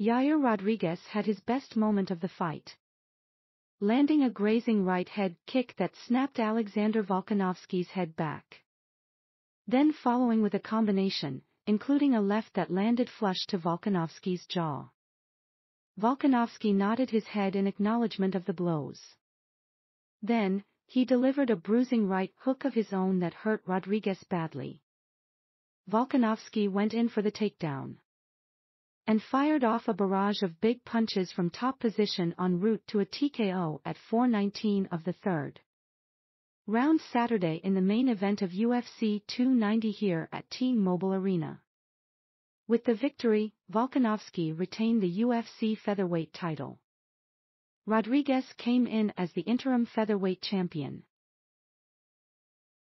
Yair Rodriguez had his best moment of the fight. Landing a grazing right head kick that snapped Alexander Volkanovski's head back. Then following with a combination, including a left that landed flush to Volkanovski's jaw. Volkanovski nodded his head in acknowledgement of the blows. Then, he delivered a bruising right hook of his own that hurt Rodriguez badly. Volkanovski went in for the takedown. And fired off a barrage of big punches from top position en route to a TKO at 419 of the third. Round Saturday in the main event of UFC 290 here at T-Mobile Arena. With the victory, Volkanovski retained the UFC featherweight title. Rodriguez came in as the interim featherweight champion.